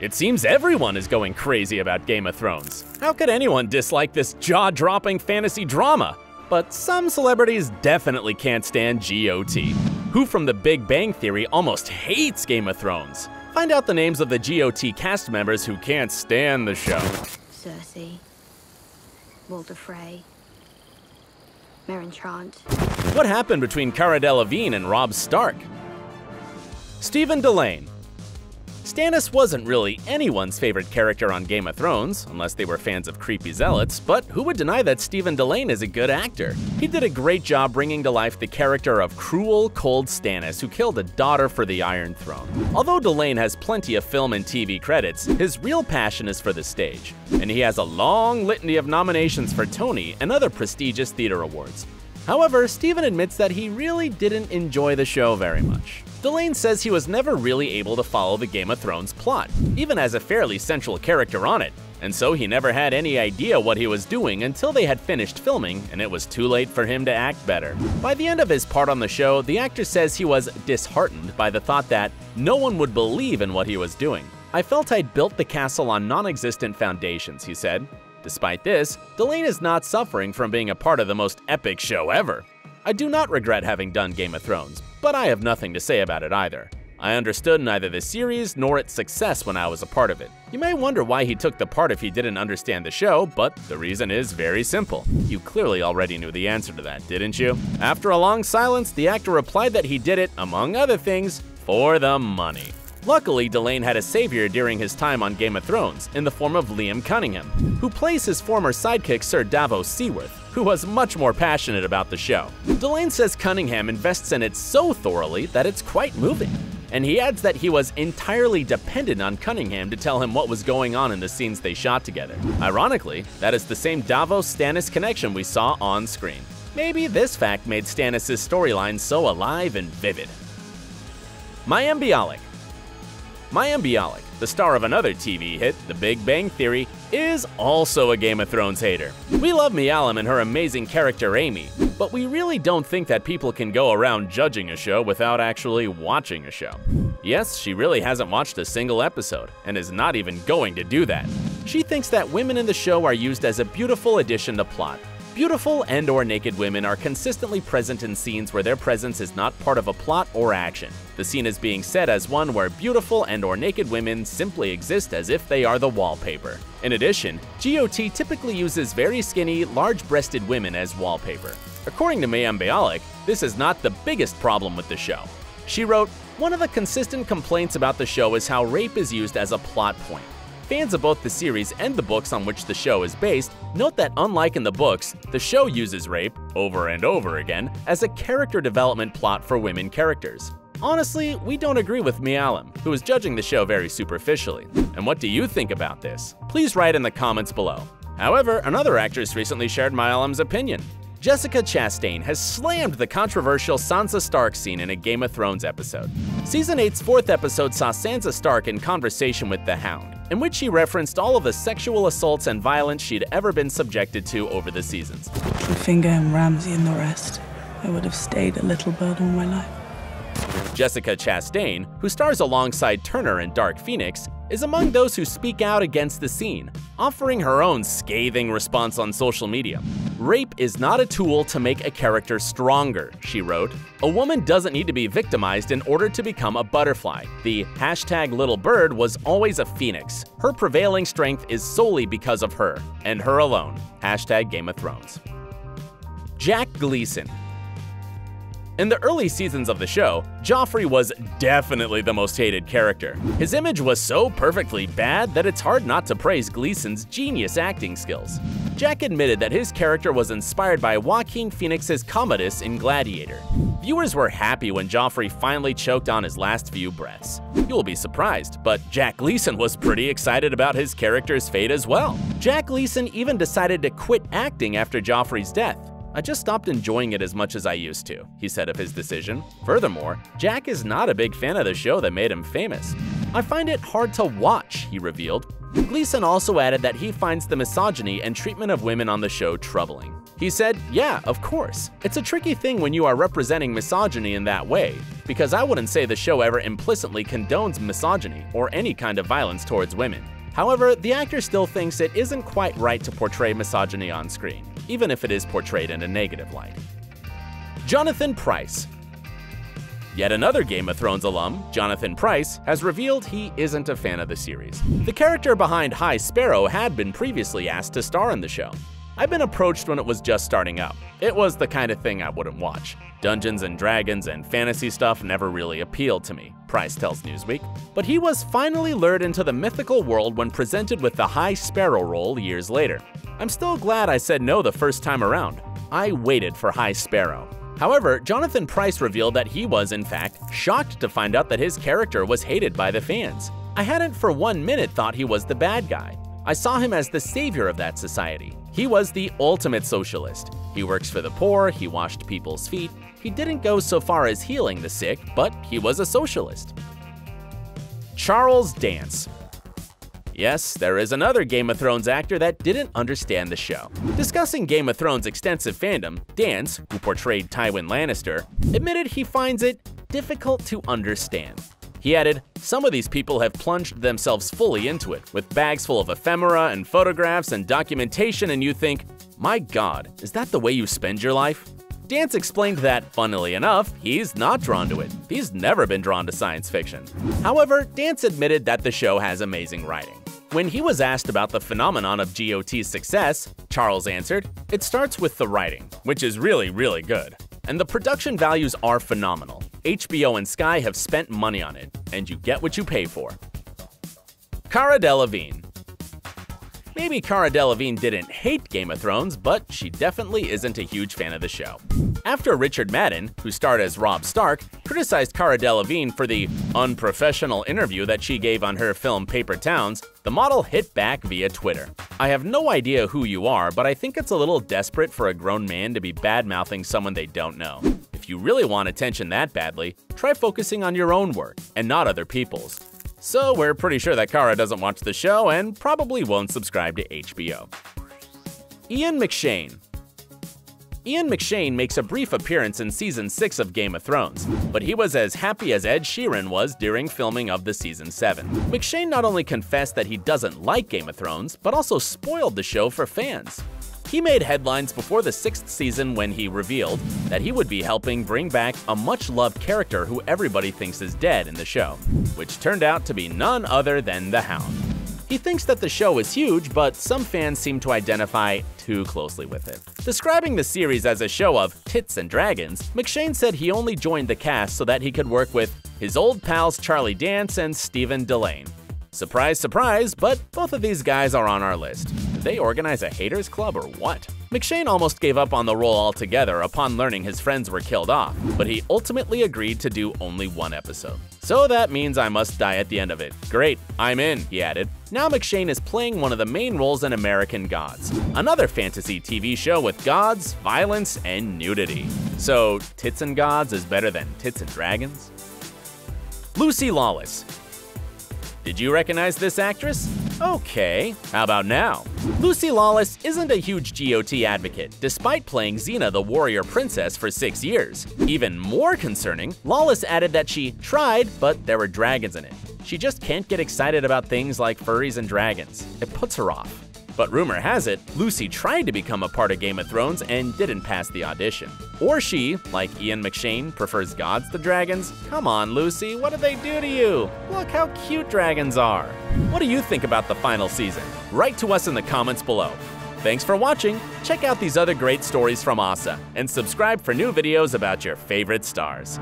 It seems everyone is going crazy about Game of Thrones. How could anyone dislike this jaw dropping fantasy drama? But some celebrities definitely can't stand GOT. Who from The Big Bang Theory almost hates Game of Thrones? Find out the names of the GOT cast members who can't stand the show. Cersei, Walder Frey, Meryn Trant. What happened between Cara Delevingne and Robb Stark? Stephen Dillane, Stannis wasn't really anyone's favorite character on Game of Thrones, unless they were fans of creepy zealots, but who would deny that Stephen Dillane is a good actor? He did a great job bringing to life the character of cruel, cold Stannis who killed a daughter for the Iron Throne. Although Dillane has plenty of film and TV credits, his real passion is for the stage, and he has a long litany of nominations for Tony and other prestigious theater awards. However, Stephen admits that he really didn't enjoy the show very much. Dillane says he was never really able to follow the Game of Thrones plot, even as a fairly central character on it, and so he never had any idea what he was doing until they had finished filming and it was too late for him to act better. By the end of his part on the show, the actor says he was disheartened by the thought that no one would believe in what he was doing. I felt I'd built the castle on non existent foundations, he said. Despite this, Dillane is not suffering from being a part of the most epic show ever. I do not regret having done Game of Thrones, but I have nothing to say about it either. I understood neither the series nor its success when I was a part of it. You may wonder why he took the part if he didn't understand the show, but the reason is very simple. You clearly already knew the answer to that, didn't you? After a long silence, the actor replied that he did it, among other things, for the money. Luckily, Dillane had a savior during his time on Game of Thrones in the form of Liam Cunningham, who plays his former sidekick Sir Davos Seaworth, who was much more passionate about the show. Dillane says Cunningham invests in it so thoroughly that it's quite moving. And he adds that he was entirely dependent on Cunningham to tell him what was going on in the scenes they shot together. Ironically, that is the same Davos-Stannis connection we saw on screen. Maybe this fact made Stannis' storyline so alive and vivid. Mayim Bialik Mayim Bialik, the star of another TV hit, The Big Bang Theory, is also a Game of Thrones hater. We love Mialim and her amazing character Amy, but we really don't think that people can go around judging a show without actually watching a show. Yes, she really hasn't watched a single episode, and is not even going to do that. She thinks that women in the show are used as a beautiful addition to plot, Beautiful and or naked women are consistently present in scenes where their presence is not part of a plot or action. The scene is being set as one where beautiful and or naked women simply exist as if they are the wallpaper. In addition, GOT typically uses very skinny, large-breasted women as wallpaper. According to Mayim Bialik, this is not the biggest problem with the show. She wrote, One of the consistent complaints about the show is how rape is used as a plot point. Fans of both the series and the books on which the show is based note that unlike in the books, the show uses rape, over and over again, as a character development plot for women characters. Honestly, we don't agree with Mialim, who is judging the show very superficially. And what do you think about this? Please write in the comments below. However, another actress recently shared Mialim's opinion. Jessica Chastain has slammed the controversial Sansa Stark scene in a Game of Thrones episode. Season 8's fourth episode saw Sansa Stark in conversation with the Hound, in which she referenced all of the sexual assaults and violence she'd ever been subjected to over the seasons. Finger and Ramsay and the rest, I would have stayed a little bird all my life. Jessica Chastain, who stars alongside Turner in Dark Phoenix, is among those who speak out against the scene, offering her own scathing response on social media. Rape is not a tool to make a character stronger, she wrote. A woman doesn't need to be victimized in order to become a butterfly. The hashtag little bird was always a phoenix. Her prevailing strength is solely because of her, and her alone. Hashtag Game of Thrones. Jack Gleeson, in the early seasons of the show, Joffrey was definitely the most hated character. His image was so perfectly bad that it's hard not to praise Gleeson's genius acting skills. Jack admitted that his character was inspired by Joaquin Phoenix's Commodus in Gladiator. Viewers were happy when Joffrey finally choked on his last few breaths. You'll be surprised, but Jack Gleeson was pretty excited about his character's fate as well. Jack Gleeson even decided to quit acting after Joffrey's death. I just stopped enjoying it as much as I used to, he said of his decision. Furthermore, Jack is not a big fan of the show that made him famous. I find it hard to watch, he revealed. Gleeson also added that he finds the misogyny and treatment of women on the show troubling. He said, Yeah, of course. It's a tricky thing when you are representing misogyny in that way, because I wouldn't say the show ever implicitly condones misogyny or any kind of violence towards women. However, the actor still thinks it isn't quite right to portray misogyny on screen, even if it is portrayed in a negative light. Jonathan Pryce, Yet another Game of Thrones alum, Jonathan Pryce, has revealed he isn't a fan of the series. The character behind High Sparrow had been previously asked to star in the show. I've been approached when it was just starting up. It was the kind of thing I wouldn't watch. Dungeons and Dragons and fantasy stuff never really appealed to me, Pryce tells Newsweek. But he was finally lured into the mythical world when presented with the High Sparrow role years later. I'm still glad I said no the first time around. I waited for High Sparrow. However, Jonathan Pryce revealed that he was, in fact, shocked to find out that his character was hated by the fans. I hadn't for one minute thought he was the bad guy. I saw him as the savior of that society. He was the ultimate socialist. He works for the poor, he washed people's feet, he didn't go so far as healing the sick, but he was a socialist. Charles Dance Yes, there is another Game of Thrones actor that didn't understand the show. Discussing Game of Thrones' extensive fandom, Dance, who portrayed Tywin Lannister, admitted he finds it difficult to understand. He added, Some of these people have plunged themselves fully into it, with bags full of ephemera and photographs and documentation, and you think, my god, is that the way you spend your life? Dance explained that, funnily enough, he's not drawn to it. He's never been drawn to science fiction. However, Dance admitted that the show has amazing writing. When he was asked about the phenomenon of GOT's success, Charles answered, It starts with the writing, which is really, really good. And the production values are phenomenal. HBO and Sky have spent money on it, and you get what you pay for. Cara Delevingne Maybe Cara Delevingne didn't hate Game of Thrones, but she definitely isn't a huge fan of the show. After Richard Madden, who starred as Robb Stark, criticized Cara Delevingne for the unprofessional interview that she gave on her film Paper Towns, the model hit back via Twitter. I have no idea who you are, but I think it's a little desperate for a grown man to be bad-mouthing someone they don't know. If you really want attention that badly, try focusing on your own work and not other people's. So we're pretty sure that Cara doesn't watch the show and probably won't subscribe to HBO. Ian McShane Ian McShane makes a brief appearance in season 6 of Game of Thrones, but he was as happy as Ed Sheeran was during filming of the season 7. McShane not only confessed that he doesn't like Game of Thrones, but also spoiled the show for fans. He made headlines before the sixth season when he revealed that he would be helping bring back a much loved character who everybody thinks is dead in the show, which turned out to be none other than the Hound. He thinks that the show is huge, but some fans seem to identify too closely with it. Describing the series as a show of tits and dragons, McShane said he only joined the cast so that he could work with his old pals Charlie Dance and Stephen Dillane. Surprise, surprise, but both of these guys are on our list they organize a haters club or what? McShane almost gave up on the role altogether upon learning his friends were killed off, but he ultimately agreed to do only one episode. So that means I must die at the end of it. Great, I'm in, he added. Now McShane is playing one of the main roles in American Gods, another fantasy TV show with gods, violence, and nudity. So, Tits and Gods is better than Tits and Dragons? Lucy Lawless, did you recognize this actress? Okay, how about now? Lucy Lawless isn't a huge GOT advocate, despite playing Xena the warrior princess for six years. Even more concerning, Lawless added that she tried, but there were dragons in it. She just can't get excited about things like furries and dragons. It puts her off. But rumor has it, Lucy tried to become a part of Game of Thrones and didn't pass the audition. Or she, like Ian McShane, prefers gods to dragons? Come on, Lucy, what did they do to you? Look how cute dragons are. What do you think about the final season? Write to us in the comments below. Thanks for watching, check out these other great stories from OSSA, and subscribe for new videos about your favorite stars.